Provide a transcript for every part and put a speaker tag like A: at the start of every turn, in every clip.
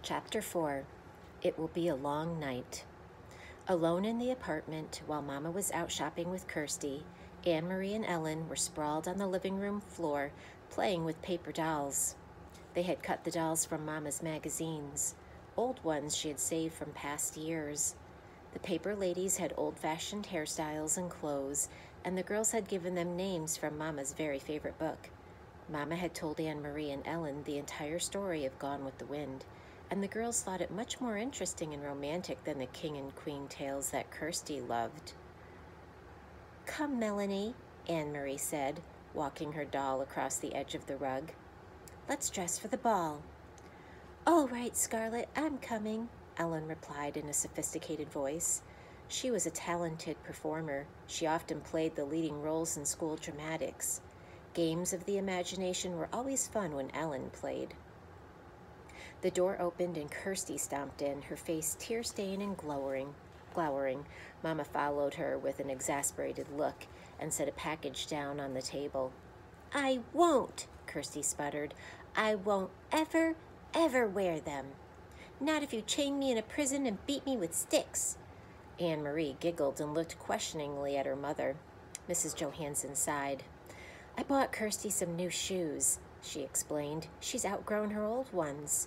A: Chapter 4 It Will Be a Long Night. Alone in the apartment while Mama was out shopping with Kirsti, Anne Marie and Ellen were sprawled on the living room floor playing with paper dolls. They had cut the dolls from Mama's magazines, old ones she had saved from past years. The paper ladies had old fashioned hairstyles and clothes, and the girls had given them names from Mama's very favorite book. Mama had told Anne Marie and Ellen the entire story of Gone with the Wind, and the girls thought it much more interesting and romantic than the king and queen tales that Kirsti loved. Come, Melanie, Anne Marie said, walking her doll across the edge of the rug. Let's dress for the ball. All right, Scarlett, I'm coming, Ellen replied in a sophisticated voice. She was a talented performer. She often played the leading roles in school dramatics. Games of the imagination were always fun when Ellen played. The door opened and Kirsti stomped in, her face tear stained and glowering. glowering. Mama followed her with an exasperated look and set a package down on the table. I won't, Kirsti sputtered. I won't ever, ever wear them. Not if you chain me in a prison and beat me with sticks. Anne Marie giggled and looked questioningly at her mother. Mrs. Johansen sighed. I bought Kirsti some new shoes, she explained. She's outgrown her old ones.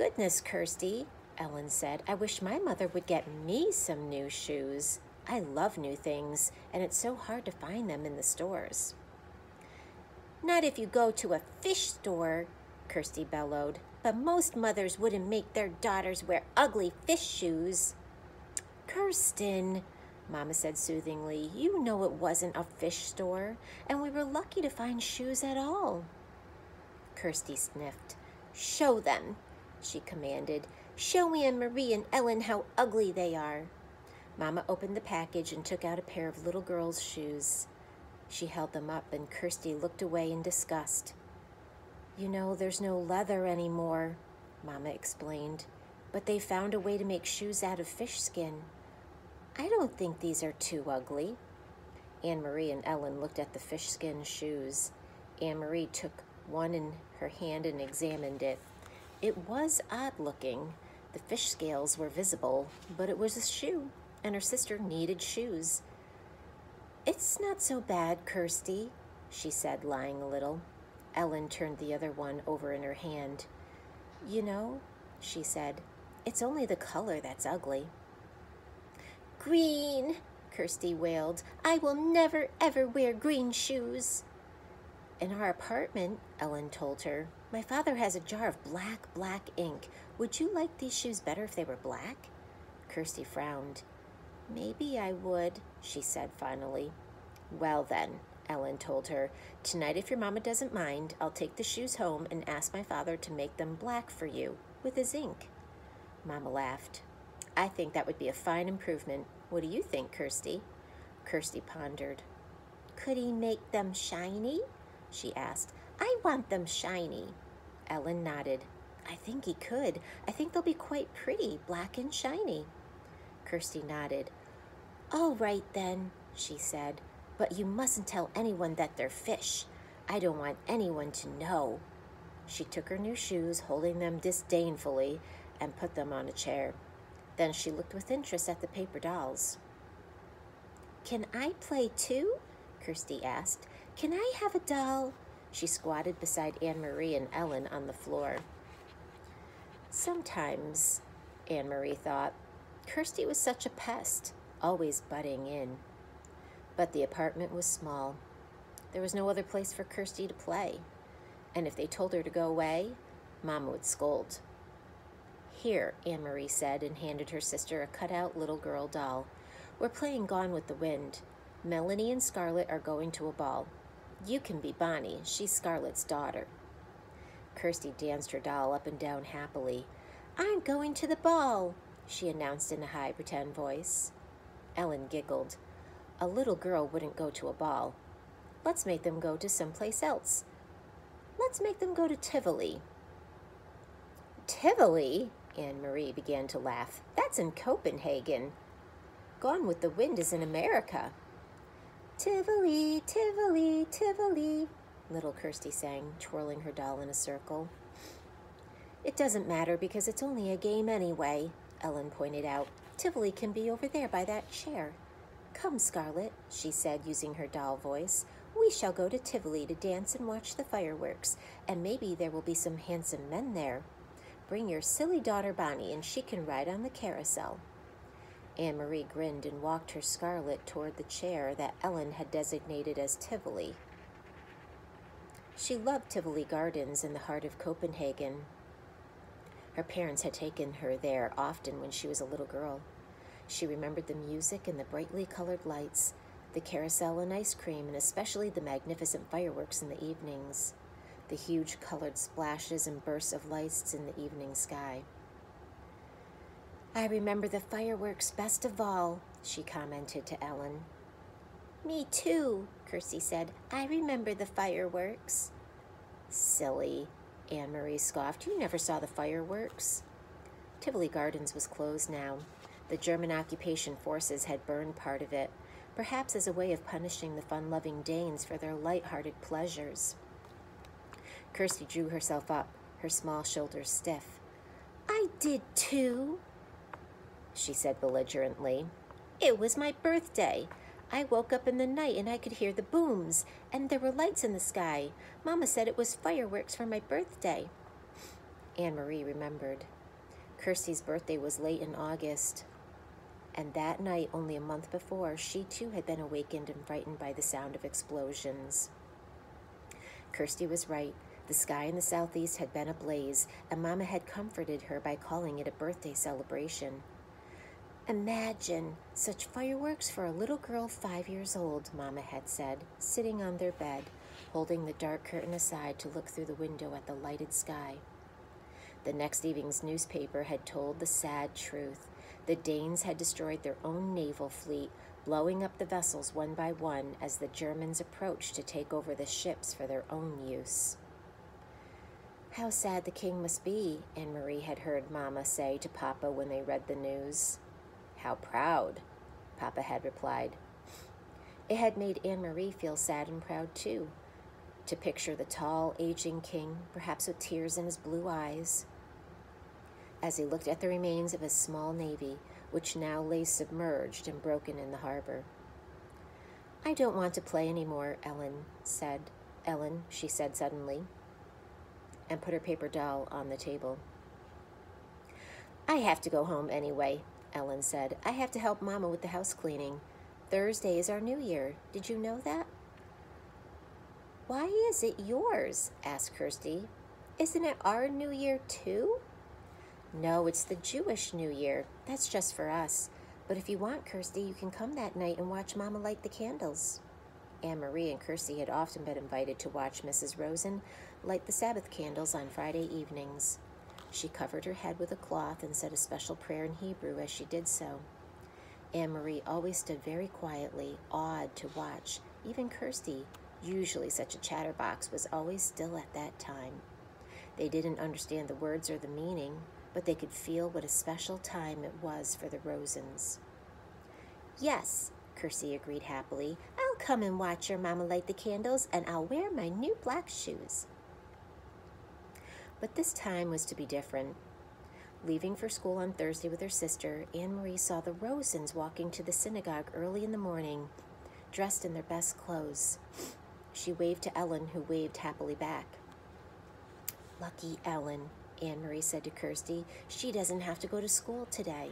A: Goodness, Kirsti, Ellen said. I wish my mother would get me some new shoes. I love new things, and it's so hard to find them in the stores. Not if you go to a fish store, Kirsti bellowed. But most mothers wouldn't make their daughters wear ugly fish shoes. Kirsten, Mama said soothingly, you know it wasn't a fish store, and we were lucky to find shoes at all. Kirsti sniffed. Show them, she commanded. Show me and Marie and Ellen how ugly they are. Mama opened the package and took out a pair of little girl's shoes. She held them up, and Kirsti looked away in disgust. You know, there's no leather anymore, Mama explained, but they found a way to make shoes out of fish skin. I don't think these are too ugly. Anne Marie and Ellen looked at the fish skin shoes. Anne Marie took one in her hand and examined it. It was odd looking. The fish scales were visible, but it was a shoe, and her sister needed shoes. It's not so bad, Kirsti, she said, lying a little. Ellen turned the other one over in her hand. You know, she said, it's only the color that's ugly. Green, Kirsti wailed. I will never, ever wear green shoes. In our apartment, Ellen told her, my father has a jar of black, black ink. Would you like these shoes better if they were black? Kirsti frowned. Maybe I would, she said finally. Well then, Ellen told her, tonight if your mama doesn't mind, I'll take the shoes home and ask my father to make them black for you, with his ink. Mama laughed. I think that would be a fine improvement. What do you think, Kirsti? Kirsti pondered. Could he make them shiny? She asked. I want them shiny. Ellen nodded. I think he could. I think they'll be quite pretty, black and shiny. Kirsti nodded. All right then, she said, but you mustn't tell anyone that they're fish. I don't want anyone to know. She took her new shoes, holding them disdainfully, and put them on a chair. Then she looked with interest at the paper dolls. Can I play too? Kirsti asked. Can I have a doll? She squatted beside Anne Marie and Ellen on the floor. Sometimes, Anne Marie thought, Kirsti was such a pest, always butting in. But the apartment was small. There was no other place for Kirsti to play. And if they told her to go away, Mama would scold. Here, Anne Marie said and handed her sister a cut-out little girl doll. We're playing Gone with the Wind. Melanie and Scarlett are going to a ball. You can be Bonnie. She's Scarlett's daughter. Kirsti danced her doll up and down happily. I'm going to the ball, she announced in a high pretend voice. Ellen giggled. A little girl wouldn't go to a ball. Let's make them go to someplace else. Let's make them go to Tivoli. Tivoli? Anne Marie began to laugh. That's in Copenhagen. Gone with the Wind is in America. Tivoli, Tivoli, Tivoli, little Kirsti sang, twirling her doll in a circle. It doesn't matter because it's only a game anyway, Ellen pointed out. Tivoli can be over there by that chair. Come, Scarlett, she said, using her doll voice. We shall go to Tivoli to dance and watch the fireworks, and maybe there will be some handsome men there. Bring your silly daughter Bonnie, and she can ride on the carousel. Anne Marie grinned and walked her Scarlett toward the chair that Ellen had designated as Tivoli. She loved Tivoli Gardens in the heart of Copenhagen. Her parents had taken her there often when she was a little girl. She remembered the music and the brightly colored lights, the carousel and ice cream, and especially the magnificent fireworks in the evenings, the huge colored splashes and bursts of lights in the evening sky. I remember the fireworks best of all, she commented to Ellen. Me too, Kirsti said. I remember the fireworks. Silly, Anne Marie scoffed. You never saw the fireworks. Tivoli Gardens was closed now. The German occupation forces had burned part of it, perhaps as a way of punishing the fun loving Danes for their light hearted pleasures. Kirsti drew herself up, her small shoulders stiff. I did too, she said belligerently. It was my birthday. I woke up in the night and I could hear the booms, and there were lights in the sky. Mama said it was fireworks for my birthday. Anne Marie remembered. Kirsti's birthday was late in August, and that night, only a month before, she too had been awakened and frightened by the sound of explosions. Kirsti was right. The sky in the southeast had been ablaze, and Mama had comforted her by calling it a birthday celebration. Imagine such fireworks for a little girl five years old, Mamma had said, sitting on their bed, holding the dark curtain aside to look through the window at the lighted sky. The next evening's newspaper had told the sad truth. The Danes had destroyed their own naval fleet, blowing up the vessels one by one as the Germans approached to take over the ships for their own use. How sad the king must be, Anne Marie had heard Mamma say to Papa when they read the news. How proud, Papa had replied. It had made Anne Marie feel sad and proud too, to picture the tall, aging king, perhaps with tears in his blue eyes, as he looked at the remains of his small navy, which now lay submerged and broken in the harbor. I don't want to play any more, Ellen said. Ellen, she said suddenly, and put her paper doll on the table. I have to go home anyway, Ellen said. I have to help Mama with the house cleaning. Thursday is our new year. Did you know that? Why is it yours? asked Kirsti. Isn't it our new year too? No, it's the Jewish New Year. That's just for us. But if you want, Kirsti, you can come that night and watch Mama light the candles. Anne Marie and Kirsti had often been invited to watch Mrs. Rosen light the Sabbath candles on Friday evenings. She covered her head with a cloth and said a special prayer in Hebrew as she did so. Anne Marie always stood very quietly, awed to watch. Even Kirsti, usually such a chatterbox, was always still at that time. They didn't understand the words or the meaning, but they could feel what a special time it was for the Rosens. Yes, Kirsti agreed happily. I'll come and watch your mamma light the candles, and I'll wear my new black shoes. But this time was to be different. Leaving for school on Thursday with her sister, Anne Marie saw the Rosens walking to the synagogue early in the morning, dressed in their best clothes. She waved to Ellen, who waved happily back. Lucky Ellen, Anne Marie said to Kirsti. She doesn't have to go to school today.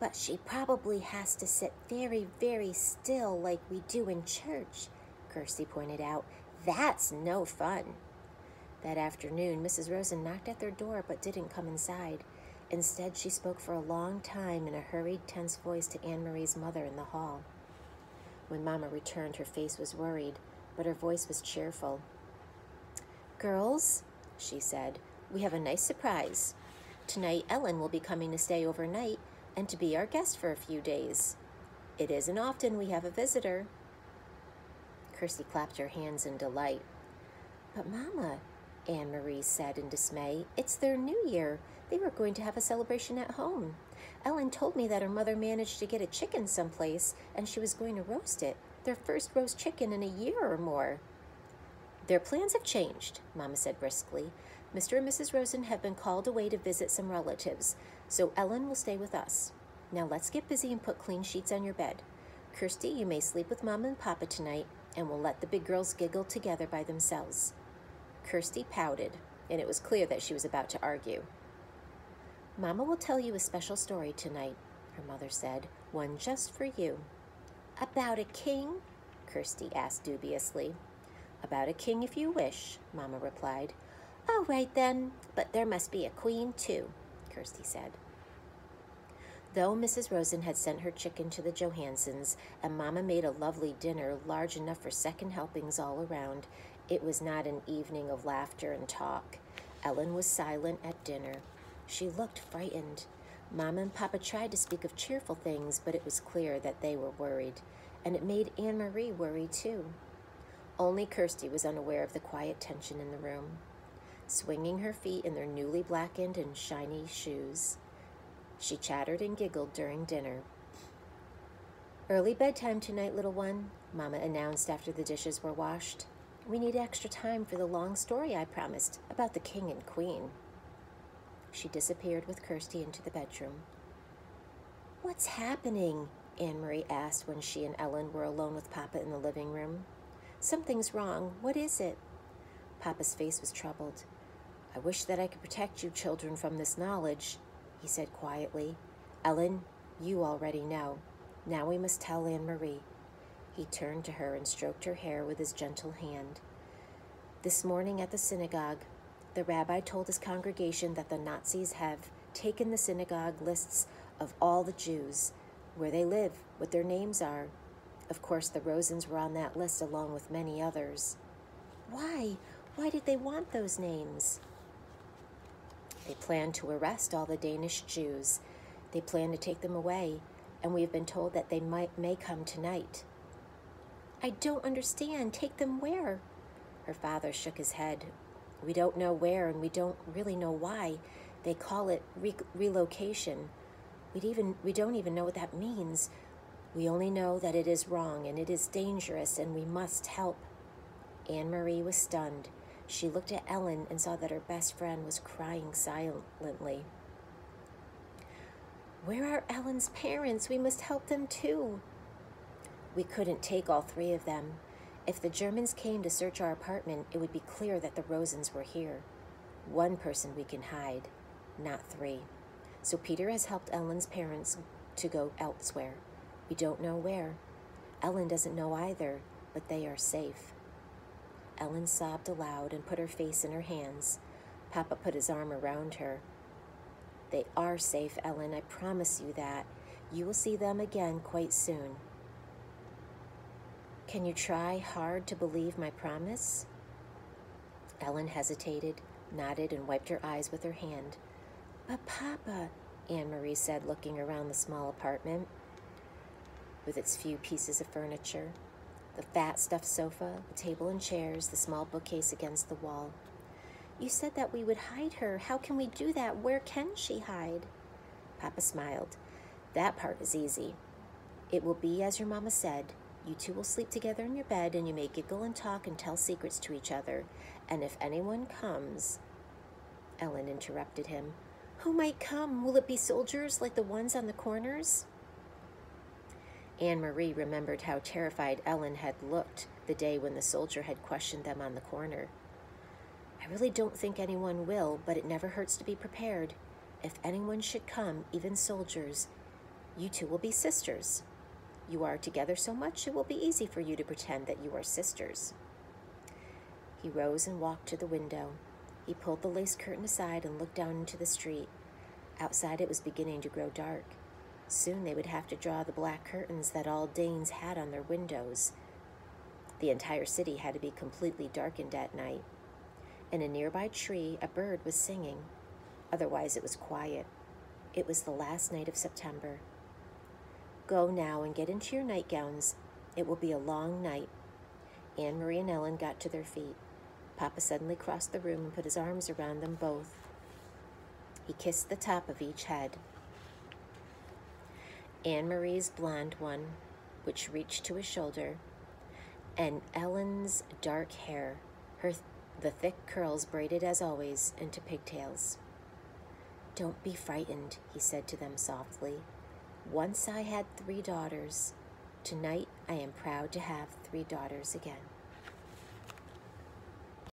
A: But she probably has to sit very, very still like we do in church, Kirsti pointed out. That's no fun. That afternoon, Mrs. Rosen knocked at their door but didn't come inside. Instead, she spoke for a long time in a hurried, tense voice to Anne Marie's mother in the hall. When Mamma returned, her face was worried, but her voice was cheerful. Girls, she said, we have a nice surprise. Tonight, Ellen will be coming to stay overnight and to be our guest for a few days. It isn't often we have a visitor. Kirsti clapped her hands in delight. But, Mamma, Anne Marie said in dismay. It's their new year. They were going to have a celebration at home. Ellen told me that her mother managed to get a chicken someplace and she was going to roast it. Their first roast chicken in a year or more. Their plans have changed, Mama said briskly. Mr. and Mrs. Rosen have been called away to visit some relatives, so Ellen will stay with us. Now let's get busy and put clean sheets on your bed. Kirsti, you may sleep with Mama and Papa tonight, and we'll let the big girls giggle together by themselves. Kirsti pouted, and it was clear that she was about to argue. Mama will tell you a special story tonight, her mother said, one just for you. About a king? Kirsti asked dubiously. About a king if you wish, Mama replied. All right then, but there must be a queen too, Kirsti said. Though Mrs. Rosen had sent her chicken to the Johansens and Mamma made a lovely dinner large enough for second helpings all around, it was not an evening of laughter and talk. Ellen was silent at dinner. She looked frightened. Mamma and Papa tried to speak of cheerful things, but it was clear that they were worried, and it made Anne Marie worry too. Only Kirsti was unaware of the quiet tension in the room. Swinging her feet in their newly blackened and shiny shoes, she chattered and giggled during dinner. Early bedtime tonight, little one, Mama announced after the dishes were washed. We need extra time for the long story I promised about the king and queen. She disappeared with Kirsti into the bedroom. What's happening? Anne Marie asked when she and Ellen were alone with Papa in the living room. Something's wrong. What is it? Papa's face was troubled. I wish that I could protect you children from this knowledge, he said quietly. Ellen, you already know. Now we must tell Anne Marie. He turned to her and stroked her hair with his gentle hand. This morning at the synagogue, the rabbi told his congregation that the Nazis have taken the synagogue lists of all the Jews, where they live, what their names are. Of course, the Rosens were on that list along with many others. Why? Why did they want those names? They plan to arrest all the Danish Jews. They plan to take them away, and we have been told that they might may come tonight. I don't understand. Take them where? Her father shook his head. We don't know where, and we don't really know why. They call it re- relocation. We'd even we don't even know what that means. We only know that it is wrong and it is dangerous, and we must help. Anne Marie was stunned. She looked at Ellen and saw that her best friend was crying silently. Where are Ellen's parents? We must help them too. We couldn't take all three of them. If the Germans came to search our apartment, it would be clear that the Rosens were here. One person we can hide, not three. So Peter has helped Ellen's parents to go elsewhere. We don't know where. Ellen doesn't know either, but they are safe. Ellen sobbed aloud and put her face in her hands. Papa put his arm around her. They are safe, Ellen, I promise you that. You will see them again quite soon. Can you try hard to believe my promise? Ellen hesitated, nodded, and wiped her eyes with her hand. But, Papa, Anne Marie said, looking around the small apartment with its few pieces of furniture the fat stuffed sofa, the table and chairs, the small bookcase against the wall. You said that we would hide her. How can we do that? Where can she hide? Papa smiled. That part is easy. It will be as your mamma said. You two will sleep together in your bed, and you may giggle and talk and tell secrets to each other. And if anyone comes. Ellen interrupted him. Who might come? Will it be soldiers like the ones on the corners? Anne Marie remembered how terrified Ellen had looked the day when the soldier had questioned them on the corner. I really don't think anyone will, but it never hurts to be prepared. If anyone should come, even soldiers, you two will be sisters. You are together so much, it will be easy for you to pretend that you are sisters. He rose and walked to the window. He pulled the lace curtain aside and looked down into the street. Outside, it was beginning to grow dark. Soon they would have to draw the black curtains that all Danes had on their windows. The entire city had to be completely darkened at night. In a nearby tree, a bird was singing. Otherwise, it was quiet. It was the last night of September. Go now and get into your nightgowns. It will be a long night. Anne Marie and Ellen got to their feet. Papa suddenly crossed the room and put his arms around them both. He kissed the top of each head. Anne Marie's blonde one, which reached to his shoulder, and Ellen's dark hair, her the thick curls braided as always into pigtails. Don't be frightened, he said to them softly. Once I had three daughters. Tonight I am proud to have three daughters again.